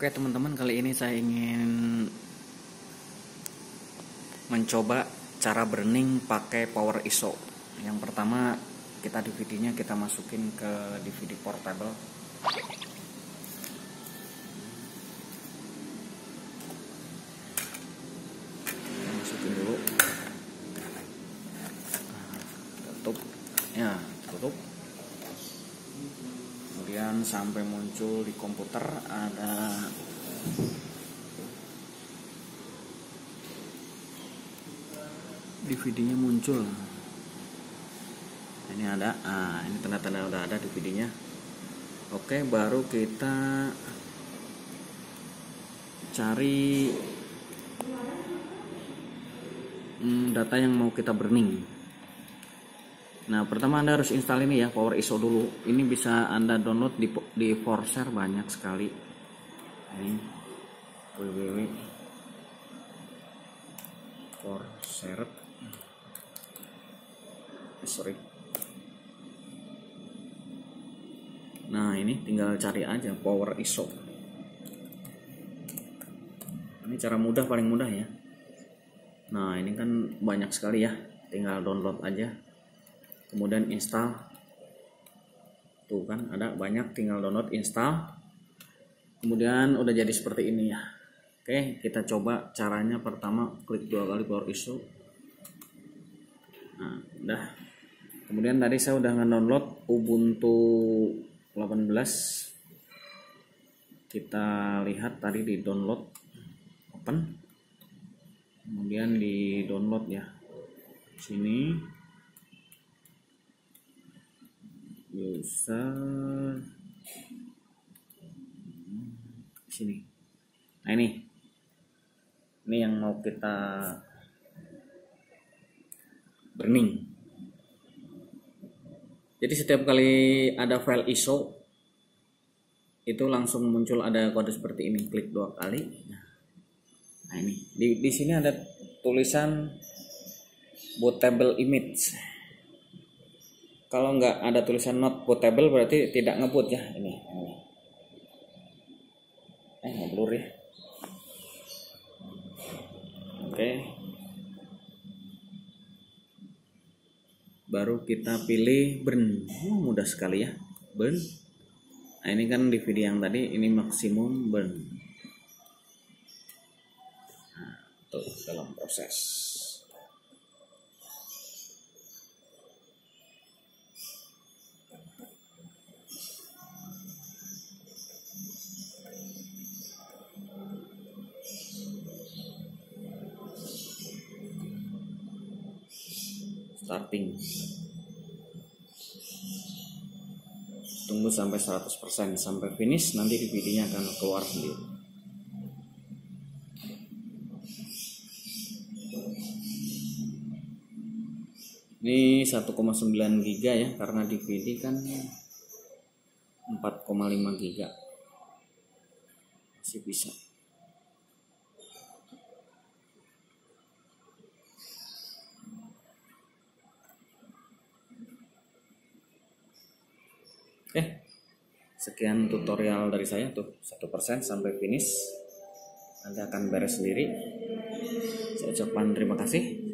Oke teman-teman kali ini saya ingin mencoba cara burning pakai power ISO. Yang pertama kita DVD-nya kita masukin ke DVD portable. Kita masukin dulu. Tutup. Ya, tutup kemudian sampai muncul di komputer ada DVD-nya muncul. Ini ada ah ini tanda-tanda udah ada DVD-nya oke baru kita cari hmm, data yang mau kita burning Nah, pertama Anda harus install ini ya, Power ISO dulu. Ini bisa Anda download di di Forshare banyak sekali. Ini www Forshare. Eh, sorry. Nah, ini tinggal cari aja Power ISO. Ini cara mudah paling mudah ya. Nah, ini kan banyak sekali ya. Tinggal download aja kemudian install. Tuh kan ada banyak tinggal download install. Kemudian udah jadi seperti ini ya. Oke kita coba caranya pertama klik dua kali power ISO nah udah. Kemudian tadi saya udah nge-download Ubuntu 18 kita lihat tadi di download open. Kemudian di download ya. Sini user sini. Nah ini. Ini yang mau kita burning. Jadi setiap kali ada file ISO itu langsung muncul ada kode seperti ini. Klik dua kali. Nah ini. Di, di sini ada tulisan bootable image kalau nggak ada tulisan not bootable berarti tidak ngebut ya ini, eh ngeblur ya. Oke. Baru kita pilih burn. Oh, mudah sekali ya. Burn. Nah ini kan DVD yang tadi ini maksimum burn. Nah, tuh dalam proses starting. Tunggu sampai 100% sampai finish nanti DVD-nya akan keluar sendiri. Ini 1,9 giga ya karena DVD kan 4,5 giga. Masih bisa Oke, sekian tutorial dari saya tuh satu persen sampai finish. Nanti akan beres sendiri. Saya ucapkan terima kasih.